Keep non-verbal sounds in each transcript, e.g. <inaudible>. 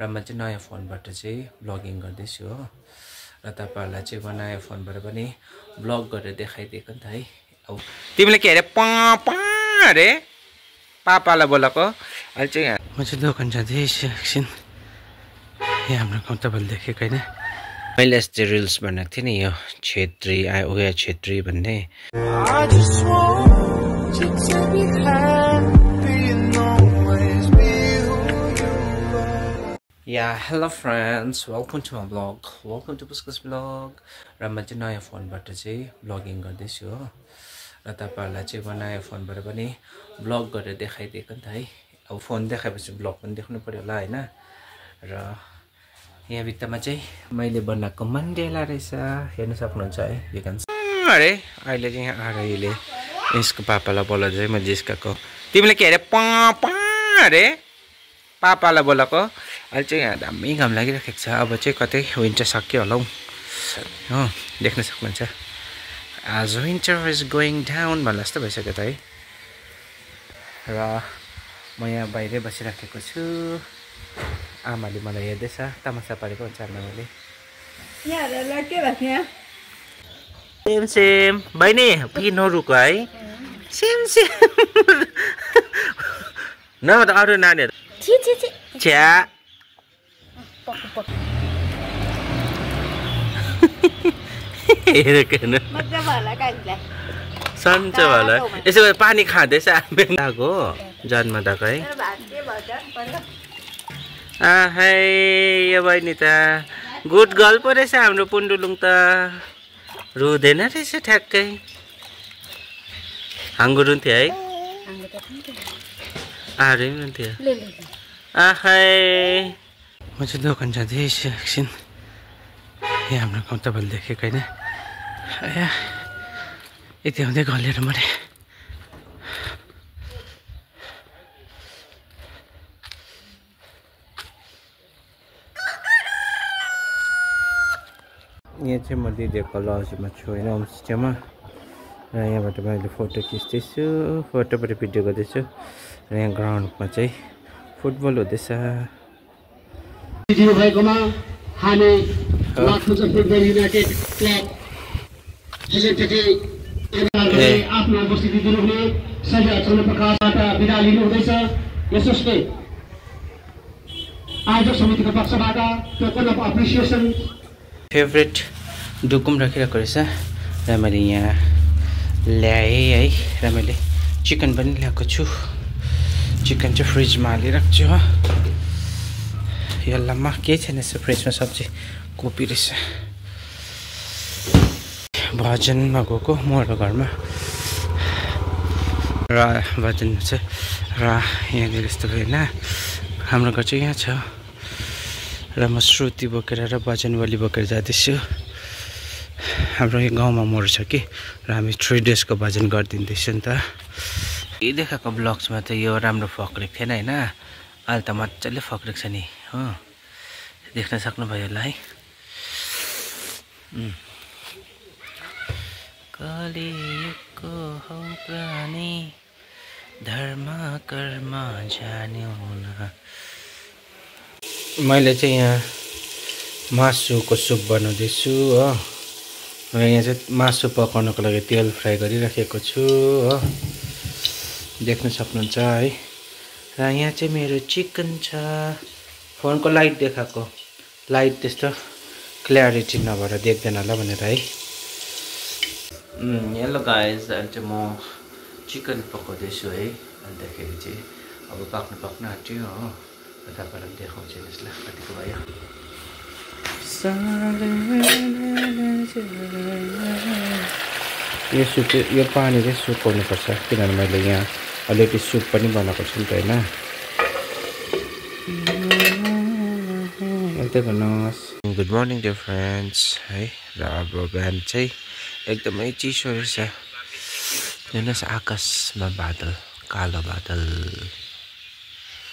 र म चाहिँ नयाँ फोनबाट चाहिँ ब्लगिङ गर्दैछु हो। र तपाईँहरूलाई चाहिँ म नयाँ फोनबाट पनि ब्लग गरेर देखाइदिएको नि त है। अब तिमीले के अरे पा अरे? पापालाई बोलाएको? अहिले चाहिँ म चाहिँ दोकान जाँदैछु एकछिन। यहाँ हाम्रो गाउँ तपाईँले देखेको होइन। मैले यस्तो रिल्स बनाएको थिएँ नि यो छेत्री आ उयो छेत्री भन्ने। या hello friends welcome to my blog welcome to पुस्कस blog र म चाहिँ नयाँ फोनबाट चाहिँ ब्लगिङ गर्दैछु हो। र तपाईँहरूलाई चाहिँ म नयाँ फोनबाट पनि ब्लग गरेर देखाइदिएको नि त है। अब फोन देखाएपछि ब्लग पनि देख्नु पऱ्यो होला होइन? र यहाँ भित्तामा चाहिँ मैले बनाएको मन्डेला रहेछ। हेर्नु सक्नुहुन्छ है यु क्यान अरे अहिले चाहिँ यहाँ आएर यसले यसको पापालाई बोलाउँदा चाहिँ म जिस्काएको। तिमीले के अरे पा अरे? पापालाई बोलाएको? अहिले चाहिँ यहाँ दामी घाम लागिरहेको छ। अब चाहिँ कतै विन्टर सक्यो होला हौ हो देख्न सक्नुहुन्छ। आज विन्टर इज गोइङ डाउन भन्नु जस्तो भइसक्यो त है। र म यहाँ बाहिरै बसिराखेको छु। आमाले मलाई हेर्दैछ तमासा पारेको हुन्छ आमाले। सेम सेम बहिनी कि नरुको है? सेम सेम <laughs> न त अरू नानीहरू। छि छि छि। छ्या पक्क पक्क। मजा भयो होला सन्चो यसो पानी खाँदैछ आएको जन्मदाको है। आहै यो बहिनी त। गुड गर्ल पो रहेछ हाम्रो पुन्डुलुङ त। रुँदैन रहेछ ठ्याक्कै। हाङ्गो रुन्थ्यो है। आहरू रुन्थ्यो। आहै म चाहिँ दोकान जाँदैछु एकछिन यहाँ हाम्रो गाउँ तपाईँले देखेको होइन। यति आउँदै गलेर मरे। यहाँ चाहिँ म दिदीको लजमा छु होइन होमस्टेमा र यहाँबाट मैले फोटो खिच्दैछु फोटोबाट भिडियो गर्दैछु। र यहाँ ग्राउन्डमा चाहिँ फुटबल हुँदैछ। दिनु भएकोमा हामी युनाइटेड क्लब ए। आफ्नो उपस्थिति दिनुहुने सबै चन्द्र प्रकाशबाट बिदा लिनुहुँदैछ यसोस्ले आयोजक समितिको पक्षबाट टोकन अफ एप्रिसिएसन फेभरेट डुकुम राखिरहेको रहेछ र मैले यहाँ ल्याएँ है र मैले चिकन पनि ल्याएको छु चिकन चाहिँ फ्रिजमा हालिरहेको छु हो यल्लामा केही छैन यसो फ्रिजमा सब्जी कोपी रहेछ। भजनमा गएको मरो घरमा। र भजन चाहिँ र यहाँनिर यस्तो होइन हाम्रो घर चाहिँ यहाँ छ। र म श्रुति बोकेर र भजनवली बोकेर जाँदैछु। हाम्रो यो गाउँमा मोड छ कि? र हामी थ्री डेजको भजन गरिदिँदैछु नि त। यही देखाएको ब्लग्समा त यो राम्रो फक्रेको थिएन होइन? अहिले त मजाले फक्रेको छ नि। हो देख्न सक्नुभयो होला है। कलियुगको हौ प्राणी धर्म कर्म जान्यौ न मैले चाहिँ यहाँ मासुको सुप बनाउँदैछु हो। यहाँ चाहिँ मासु पकाउनको लागि तेल फ्राई गरिराखेको छु हो। देख्न सक्नुहुन्छ है। र यहाँ चाहिँ मेरो चिकन छ। फोनको लाइट देखाएको। लाइट त्यस्तो क्ल्यारिटी नभएर देख्दैन होला भनेर है। हेलो गाइज अहिले चाहिँ म चिकन पकाउँदैछु है। अन्तखेरि चाहिँ अब पाक्नु पाक्नु आँट्यो हो। तपाईँलाई देखाउँछु यसलाई। कतिको भयो? यो सुप यो पानी चाहिँ सुकाउनुपर्छ किनभने मैले यहाँ अलिकति सुप पनि बनाएको छु नि त होइन। हेर्दै भन्नुहोस्। गुड मर्निङ डियर फ्रेन्ड्स है र अब बिहान चाहिँ एकदमै चिसो रहेछ। हेर्नुहोस् आकाशमा बादल कालो बादल।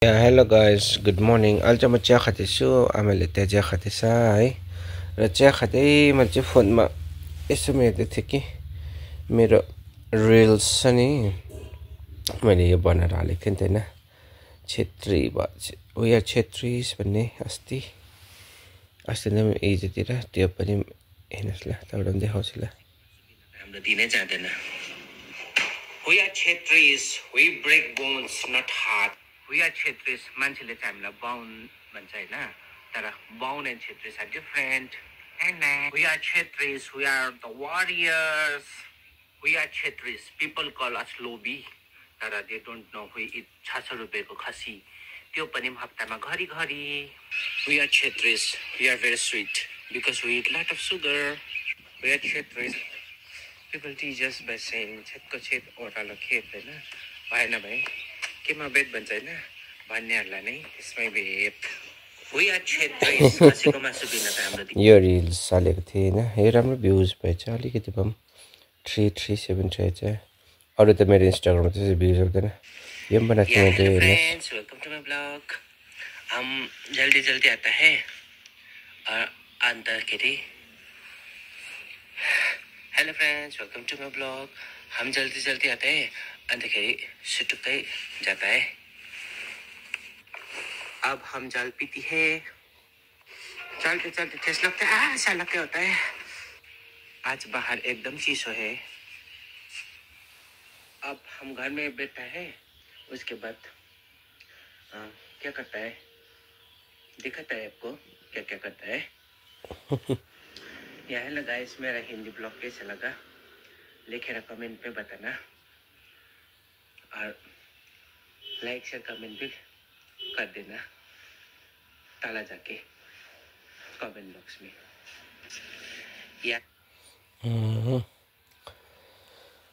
हेलो गाइस गुड मर्निङ अहिले चाहिँ म चिया खाँदैछु आमाले त्यहाँ चिया खाँदैछ है। र चिया खाँदै मैले चाहिँ फोनमा यसो हेर्दै थिएँ कि मेरो रिल्स छ नि। मैले यो बनाएर हालेको थिएँ नि त होइन। छेत्री उयो छेत्रिस भन्ने अस्ति। अस्ति नै हिजोतिर त्यो पनि हेर्नुहोस् ल त्यहाँबाट पनि देखाउँछु ल हाम्रो दिनै जाँदैन We are Chetris. We break bones, not heart. We are Chetris. मान्छेले चाहिँ हामीलाई बाहुन भन्छ होइन तर Bahun and Chhetris are different and we are Chetris. We are the warriors. We are Chetris. People call us लोभी तर दे डोन्ट नो वी छ छ रुपियाँको खसी त्यो पनि हप्तामा घरिघरि। We are Chhetris we are very sweet because we eat lot of sugar we are Chhetris people teachers by सेङ छेतको छेत ओह्रालो खेत होइन भएन भाइ। केमा भेट भन्छ होइन? भन्नेहरूलाई नै त्यसमै भेट <laughs> यो रिल्स हालेको थिएँ होइन। यो राम्रो भ्युज भएछ। अलिकति भए पनि थ्री थ्री सेभेन थ्री छ अरू त मेरो इन्स्टाग्राममा त्यसै भ्युज आउँदैन यो मैले हेर्नुहोस् वेलकम टु माई ब्लग हम जल्दी जल्दी आता है और अन्तखेरि hello friends welcome to my blog हम जल्दी जल्दी आते हैं अन्तखेरि सुटुक्कै जाता है अब हम जल पीती है चलते चलते ठेस लगता है ऐसा लगता होता है आज बाहर एकदम शीशो है अब हम घर में बैठा है उसके बाद आ, क्या करता है? दिखाता है आपको क्या क्या करता है? या हेलो गाइस मेरा हिंदी ब्लॉग कैसा लगा? लिखेर कमेंट पे बताना। और लाइक शेयर कमेंट भी कर देना। ताला जाके कमेंट बॉक्स में। या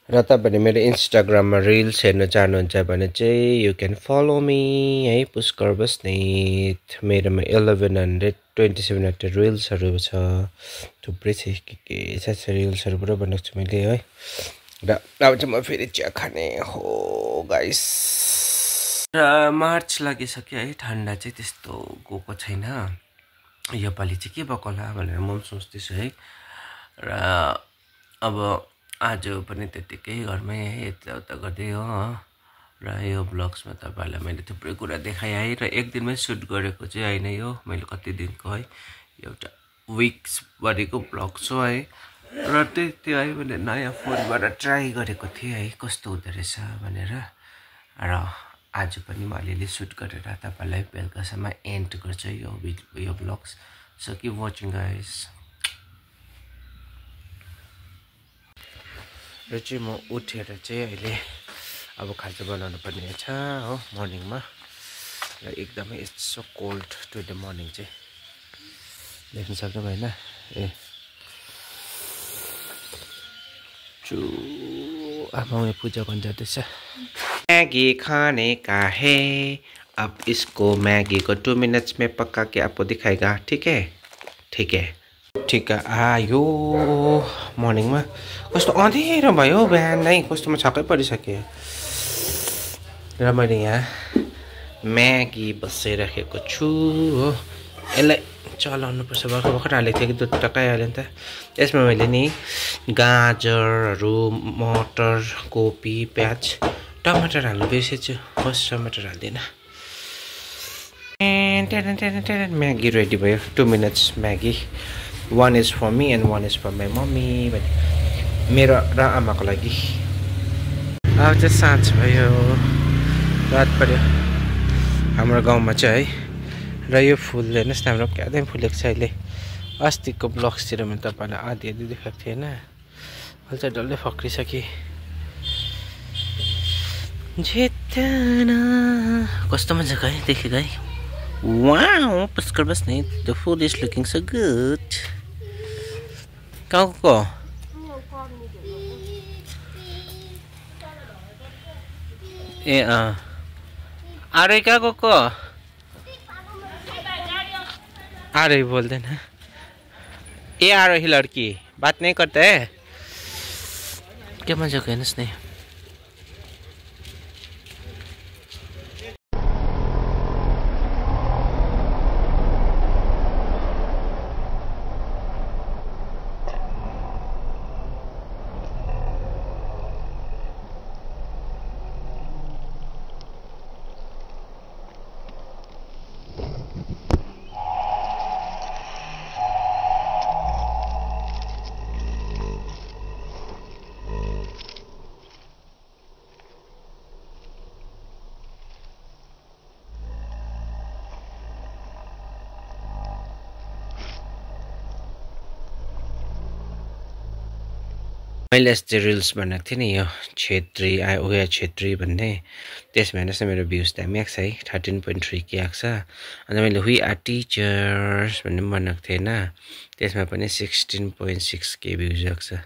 र तपाईँले मेरो इन्स्टाग्राममा रिल्स हेर्न चाहनुहुन्छ भने चाहिँ यु क्यान फलो मी है पुष्कर बस्नेत। मेरोमा eleven hundred twenty seven hundred रिल्सहरू छ। थुप्रै छ के के छ रिल्सहरू पुरा बनाएको छु मैले है। र अब चाहिँ म फेरि चिया खाने हो गाइस र मार्च लागिसक्यो है ठन्डा चाहिँ त्यस्तो गएको छैन। योपालि चाहिँ के भएको होला भनेर म पनि सोच्दैछु है। र अब आज पनि त्यत्तिकै घरमै है यताउता गर्दै हो र यो ब्लग्समा तपाईँहरूलाई मैले थुप्रै कुरा देखाएँ है र एक दिनमै सुट गरेको चाहिँ होइन यो। मैले कति दिनको है एउटा विक्सभरिको ब्लग छु है। र त्यही त्यो है मैले नयाँ फोनबाट ट्राई गरेको थिएँ है कस्तो हुँदो रहेछ भनेर। र आज पनि म अलिअलि सुट गरेर तपाईँलाई बेलुकासम्म एन्ड गर्छु यो यो ब्लग्स। सो कि वाचिङ गाइस र चाहिँ म अब खाजा बनाउनु पर्ने छ, हो मर्निङमा र एकदमै यसो कोल्ड टुडे मर्निङ चाहिँ देख्न सक्नु ए। चु, आमा पूजा जाँदैछ। मैगी खाने का है? अब इसको मैगी को टू मिनट्स में पक्का के आपको दिखाएगा? ठीक है? ठीक है। ठिक आयो। मर्निङमा। कस्तो अँध्यारो भयो बिहान नै कस्तोमा छक्कै परिसकेँ। र मैले यहाँ म्यागी बसाइराखेको छु हो। यसलाई चलाउनुपर्छ भर्खर भर्खर हालेको थिएँ कि दुध टक्कै हाल्यो नि त। यसमा मैले नि गाजरहरू मटर कोपी प्याज टमाटर हाल्नु बिर्सेछु। होस् टमाटर हाल्दिनँ। म्यागी रेडी भयो। Two minutes Maggi. One is for me and one is for my mummy भने मेरो र आमाको लागि अब चाहिँ साँझ भयो रात पऱ्यो हाम्रो गाउँमा चाहिँ है र यो फुल हेर्नुहोस् न हाम्रो क्या दामी फुलेको छ अहिले अस्तिको ब्लग्सतिर मैले तपाईँलाई आधी आधी देखाएको थिएँ होइन अहिले चाहिँ डल्लै फक्रिसकेँ कस्तो मजाको है देखेको है Wow, Puskar Basnit, the food is looking so good. Kau को ए अँ आरे कहाँ गएको बोल बोल्दैन ए आरोही लड़की। बात नहीं करते? है क्या मजाको हेर्नुहोस् न मैले यस्तो रिल्स बनाएको थिएँ नि यो छेत्री उयो छेत्री भन्ने। त्यसमा हेर्नुहोस् न मेरो भ्युज दामी आएको छ है थर्टिन पोइन्ट थ्री के आएको छ। अन्त मैले वी आर टिचर्स भन्ने पनि बनाएको थिएँ होइन। त्यसमा पनि sixteen point six K views आएको छ।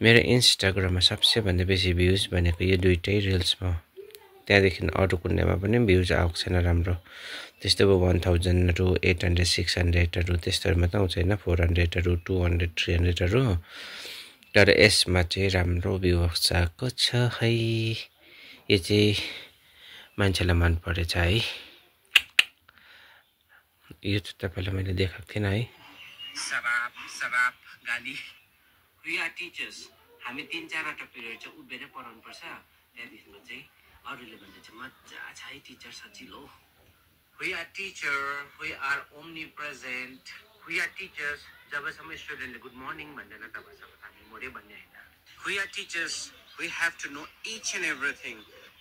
मेरो इन्स्टाग्राममा सबसे भन्दा बेसी भ्युज भनेको यो दुइटै रिल्समा हो त्यहाँदेखि अरू कुनैमा पनि भ्युज आएको छैन राम्रो। त्यस्तो अब वान थाउजन्डहरू एट हन्ड्रेड सिक्स हन्ड्रेडहरू त्यस्तोहरू मात्रै आउँछ होइन फोर हन्ड्रेडहरू टू हन्ड्रेड थ्री हन्ड्रेडहरू तर यसमा चाहिँ राम्रो आएको छ है? यो चाहिँ मान्छेलाई मन परेछ है। यो चाहिँ तपाईँलाई मैले देखाएको थिइनँ है। सराप सराप गाली। आर टिचर्स हामी तिन चारवटा पिरियड चाहिँ उभिएरै पढाउनु पर्छ त्यहाँदेखिको चाहिँ अरूले भन्दा चाहिँ मजा छ है टिचर सजिलो। We are teacher we are omnipresent we are teachers जबसम्म स्टुडेन्टले गुड मर्निङ भन्दैन तबसम्म हामी मोरे भन्ने होइन we are teachers we have to know each and everything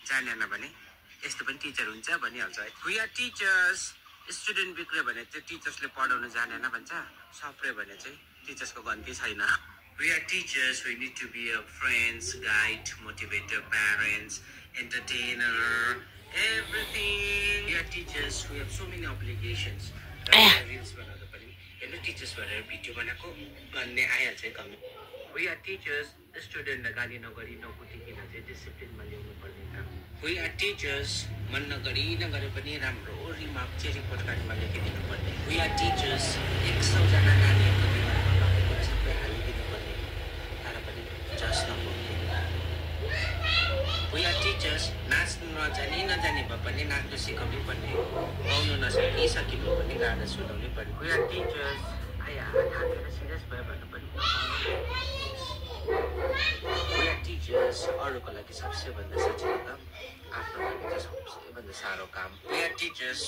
जानेन भने यस्तो पनि टिचर हुन्छ भनिहाल्छ है वी आर टिचर्स स्टुडेन्ट बिग्रियो भने चाहिँ टिचर्सले पढाउनु जानेन भन्छ सप्रियो भने चाहिँ टिचर्सको गन्ती छैन We are teachers, we need to be a friends, guide, motivator, parents, entertainer, everything. We are teachers, we have so many obligations. हेर्नु टिचर्स भनेर भिडियो बनाएको। भन्ने आइहाल्छ है कमेन्ट। वी आर टिचर्स स्टुडेन्टलाई गाली नगरी नकुटिकन चाहिँ डिसिप्लिनमा ल्याउनु पर्ने काम। वी आर टिचर्स मन नगरी नगरे पनि राम्रो रिमार्क चाहिँ रिपोर्ट कार्डमा लेखिदिनु पर्ने। वी आर टिचर्स एक सौजना नानीहरूको दिमागमा भएको कुरा सबै हालिदिनु पर्ने तर पनि जस नपुग्ने वी आर टिचर्स नाच्नु नजाने नजाने भए पनि नाच्नु सिकाउनै पर्ने पाउनु नसकिसके भए पनि गाना सुनाउनै पर्ने वी आर टिचर्स भयो भन्नु पनि वी टिचर्स अरूको लागि सबसे सजिलो काम आफ्नो सबैभन्दा साह्रो काम टिचर्स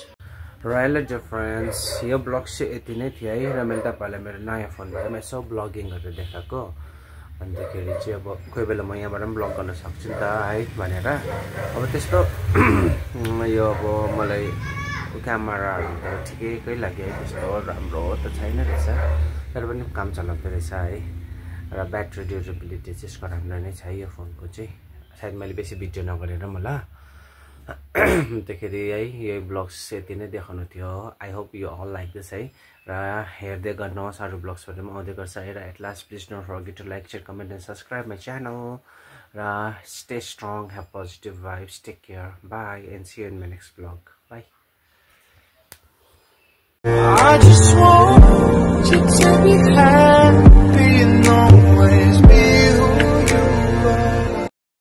रायल फ्रेन्ड्स यो ब्लग चाहिँ यति नै थियो है र मैले तपाईँहरूलाई मेरो नयाँ फोनबाट यसो ब्लगिङहरू देखाएको अन्तखेरि चाहिँ अब कोही बेला म यहाँबाट पनि ब्लग गर्न सक्छु नि त है भनेर। अब त्यस्तो <clears throat> यो अब मलाई क्यामेराहरू त ठिकैकै लाग्यो है त्यस्तो राम्रो त छैन रहेछ। तर पनि काम चलाउँदो रहेछ है। र ब्याट्री ड्युरेबिलिटी चाहिँ यसको राम्रो नै छ यो फोनको चाहिँ। सायद मैले बेसी भिडियो नगरेर मलाई <clears throat> अन्तखेरि है यो ब्लग्स यति नै देखाउनु थियो। I hope you all like this है। र हेर्दै गर्नुहोस् अरू ब्लग्सहरू पनि आउँदै गर्छ है। र at last please not forget to like share comment and subscribe my channel र stay strong have positive vibes take care bye and see in my next blog bye I just want you to be.